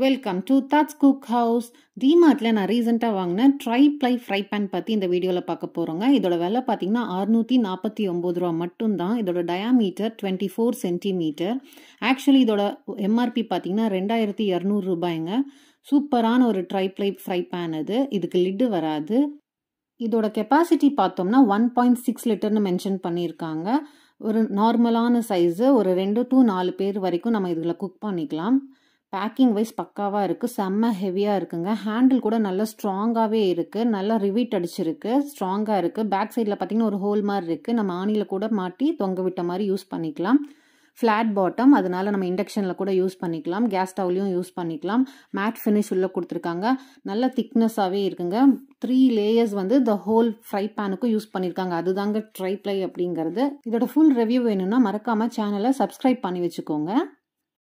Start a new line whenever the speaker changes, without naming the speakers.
Welcome to thoughts cook house டிமார்ட்டில் நான் ரீசெண்டாக வாங்கின ட்ரை ப்ளை ஃப்ரை பேன் பற்றி இந்த வீடியோவில் பார்க்க போகிறோங்க இதோட விலை பார்த்தீங்கன்னா அறுநூற்றி நாற்பத்தி ஒம்பது ரூபா மட்டும்தான். இதோட diameter twenty four centimetre actually இதோட எம்ஆர்பி பார்த்தீங்கன்னா ரெண்டாயிரத்தி இரநூறு ரூபாய்ங்க. சூப்பரான ஒரு ட்ரை ப்ளை ஃப்ரை பேன் இது இதுக்கு லிட்டு வராது. இதோட கெப்பாசிட்டி பார்த்தோம்னா ஒன் பாயிண்ட் சிக்ஸ் லிட்டர்னு மென்ஷன் பண்ணியிருக்காங்க. ஒரு நார்மலான சைஸு ஒரு ரெண்டு டு நாலு பேர் வரைக்கும் நம்ம இதில் குக் பண்ணிக்கலாம். பேக்கிங் வைஸ் பக்காவாக இருக்குது செம்ம ஹெவியாக இருக்குங்க. ஹேண்டில் கூட நல்லா ஸ்ட்ராங்காகவே இருக்குது நல்லா ரிவீட் அடிச்சிருக்கு. ஸ்ட்ராங்காக இருக்குது பேக் சைடில் பார்த்தீங்கன்னா ஒரு ஹோல் மாதிரி இருக்குது நம்ம ஆணியில் கூட மாட்டி தொங்க விட்ட மாதிரி யூஸ் பண்ணிக்கலாம். ஃப்ளாட் பாட்டம் அதனால நம்ம இண்டக்ஷனில் கூட யூஸ் பண்ணிக்கலாம். கேஸ் ஸ்டவ்லையும் யூஸ் பண்ணிக்கலாம். மேட் ஃபினிஷ் உள்ளே கொடுத்துருக்காங்க. நல்ல திக்னஸாகவே இருக்குங்க. த்ரீ லேயர்ஸ் வந்து த ஹோல் ஃப்ரை பேனுக்கும் யூஸ் பண்ணியிருக்காங்க அதுதாங்க ட்ரை ப்ளை அப்படிங்கிறது. இதோட ஃபுல் ரிவ்யூ வேணும்னா மறக்காமல் சேனலை சப்ஸ்கிரைப் பண்ணி வச்சுக்கோங்க.